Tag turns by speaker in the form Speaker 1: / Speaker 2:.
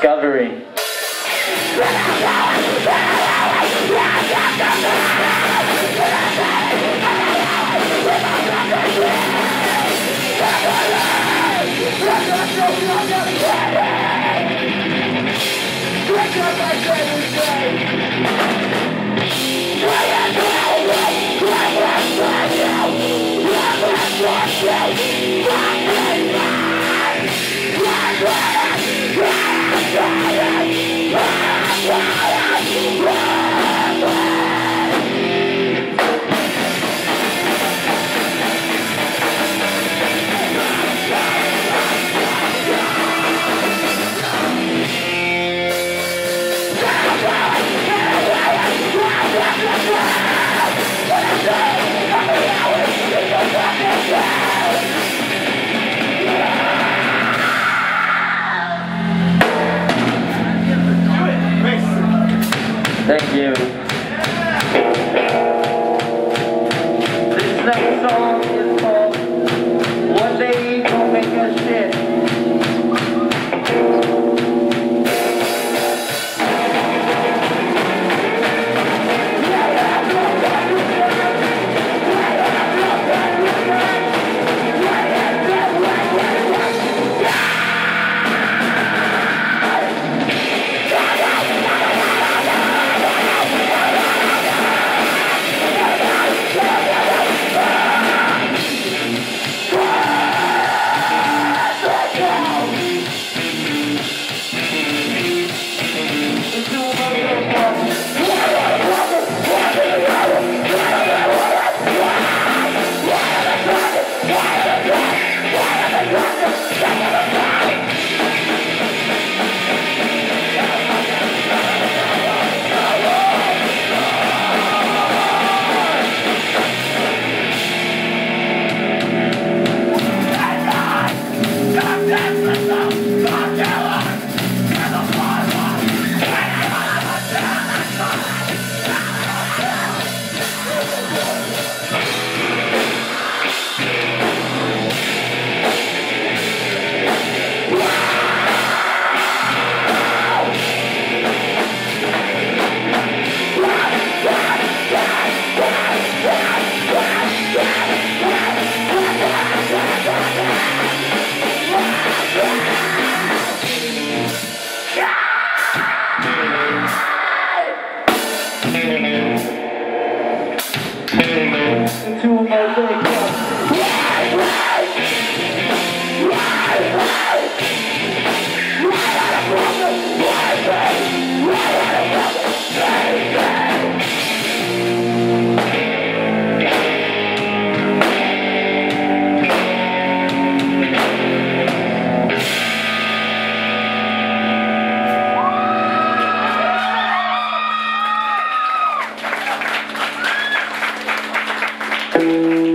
Speaker 1: discovery. 9. Of my big
Speaker 2: Thank